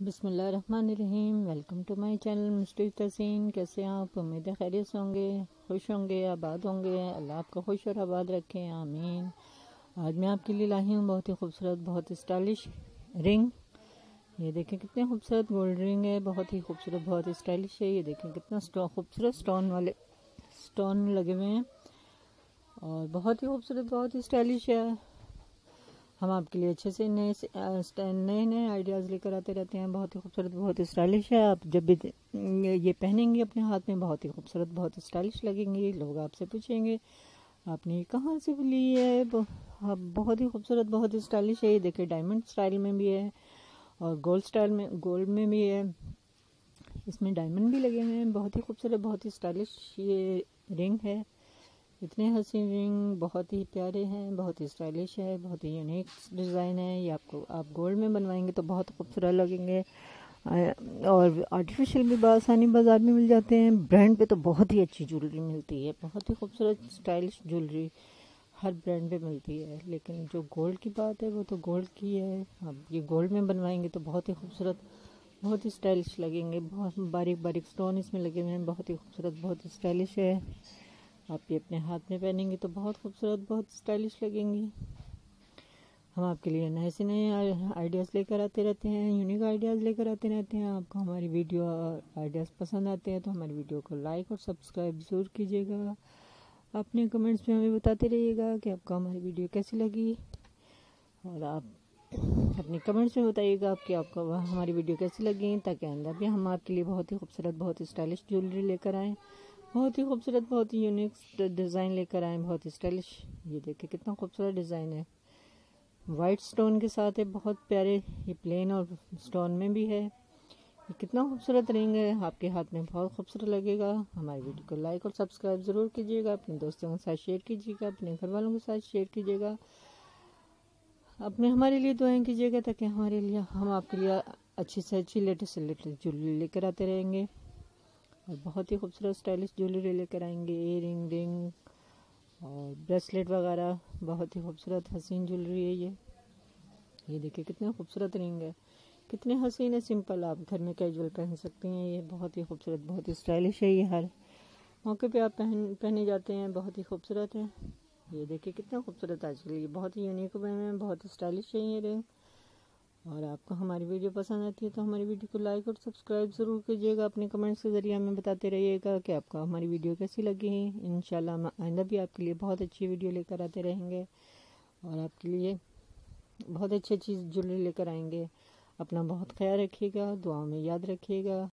بسم اللہ الرحمن الرحیم، welcome to my channel mister Taseen کیسے ہیں آپ؟ امید خیریت ہوں گے، خوش ہوں گے، آباد ہوں گے۔ اللہ آپ کو خوش اور آباد رکھیں آمین۔ آج میں آپ کے لیے لائی ہوں بہت ہی خوبصورت، بہت اسٹائلش رنگ۔ یہ دیکھیں کتنے خوبصورت گولڈ رنگ ہے، بہت ہی خوبصورت، بہت اسٹائلش ہے۔ یہ دیکھیں کتنا خوبصورت سٹون والے، سٹون لگے ہوئے ہیں۔ اور بہت ہی خوبصورت، بہت ہی اسٹائلش ہے۔ ہم آپ کے لیے اچھے سے نئے نئے نئے آئیڈیاز لے کر آتے رہتے ہیں۔ بہت ہی خوبصورت، بہت اسٹائلش ہے۔ آپ جب بھی یہ پہنیں گے اپنے ہاتھ میں، بہت ہی خوبصورت، بہت اسٹائلش لگیں گے۔ لوگ آپ سے پوچھیں گے، آپ نے یہ کہاں سے لی ہے؟ بہت ہی خوبصورت، بہت ہی اسٹائلش ہے۔ یہ دیکھیں ڈائمنڈ اسٹائل میں بھی ہے اور گولڈ اسٹائل میں گولڈ میں بھی ہے۔ اس میں ڈائمنڈ بھی لگے ہوئے ہیں۔ بہت ہی خوبصورت، بہت ہی اسٹائلش یہ رنگ ہے۔ اتنے حسین رنگ بہت ہی پیارے ہیں، بہت ہی اسٹائلش ہے، بہت ہی یونیک ڈیزائن ہے۔ یہ آپ کو، آپ گولڈ میں بنوائیں گے تو بہت خوبصورت لگیں گے۔ اور آرٹیفیشل بھی بآسانی بازار میں مل جاتے ہیں۔ برانڈ پہ تو بہت ہی اچھی جولری ملتی ہے۔ بہت ہی خوبصورت اسٹائلش جولری ہر برانڈ پہ ملتی ہے۔ لیکن جو گولڈ کی بات ہے، وہ تو گولڈ کی ہے۔ اب یہ گولڈ میں بنوائیں گے تو بہت ہی خوبصورت، بہت ہی اسٹائلش لگیں گے۔ بہت باریک باریک سٹون اس میں لگے ہوئے ہیں۔ بہت ہی خوبصورت، بہت ہی اسٹائلش ہے۔ آپ یہ اپنے ہاتھ میں پہنیں گے تو بہت خوبصورت، بہت اسٹائلش لگیں گی۔ ہم آپ کے لیے نئے سے نئے آئیڈیاز لے کر آتے رہتے ہیں یونیک آئیڈیاز لے کر آتے رہتے ہیں۔ آپ کو ہماری ویڈیو اور آئیڈیاز پسند آتے ہیں تو ہماری ویڈیو کو لائک اور سبسکرائب ضرور کیجیے گا۔ اپنے کمنٹس میں ہمیں بتاتے رہیے گا کہ آپ کو ہماری ویڈیو کیسی لگی۔ اور آپ اپنے کمنٹس میں بتائیے گا آپ کہ آپ کو ہماری ویڈیو کیسی لگی تاکہ اندر بھی ہم آپ کے لیے بہت ہی خوبصورت، بہت اسٹائلش جولری لے کر آئیں۔ بہت ہی خوبصورت، بہت ہی یونیک ڈیزائن لے کر آئے بہت ہی اسٹائلش یہ دیکھیں کتنا خوبصورت ڈیزائن ہے۔ وائٹ سٹون کے ساتھ ہے، بہت پیارے، یہ پلین اور سٹون میں بھی ہے۔ یہ کتنا خوبصورت رنگ ہے، آپ کے ہاتھ میں بہت خوبصورت لگے گا۔ ہماری ویڈیو کو لائک اور سبسکرائب ضرور کیجیے گا۔ اپنے دوستوں کے ساتھ شیئر کیجیے گا۔ اپنے گھر والوں کے ساتھ شیئر کیجیے گا۔ اپنے ہمارے لیے دعائیں کیجیے گا تاکہ ہمارے لیے، ہم آپ کے لیے اچھی سے اچھی لیٹسٹ سے لیٹسٹ جولری لے کر آتے رہیں گے۔ اور بہت ہی خوبصورت اسٹائلش جولری لے کر آئیں گے اے رنگ رنگ اور بریسلیٹ وغیرہ، بہت ہی خوبصورت حسین جولری ہے یہ۔ یہ دیکھیں کتنے خوبصورت رنگ ہے۔ کتنے حسین ہے سمپل آپ گھر میں کیجول پہن سکتے ہیں۔ یہ بہت ہی خوبصورت، بہت ہی اسٹائلش ہے یہ ہر۔ موقع پہ آپ پہن پہنے جاتے ہیں، بہت ہی خوبصورت ہے یہ دیکھیں کتنا خوبصورت آج کل، یہ بہت ہی یونیک بنے ہیں بہت ہی اسٹائلش ہے یہ رنگ۔ اور آپ کو ہماری ویڈیو پسند آتی ہے تو ہماری ویڈیو کو لائک اور سبسکرائب ضرور کیجیے گا۔ اپنے کمنٹس کے ذریعے ہمیں بتاتے رہیے گا کہ آپ کو ہماری ویڈیو کیسی لگی ہے انشاءاللہ ہم آئندہ بھی آپ کے لیے بہت اچھی ویڈیو لے کر آتے رہیں گے اور آپ کے لیے بہت اچھی اچھی جولری لے کر آئیں گے۔ اپنا بہت خیال رکھیے گا، دعاؤں میں یاد رکھیے گا۔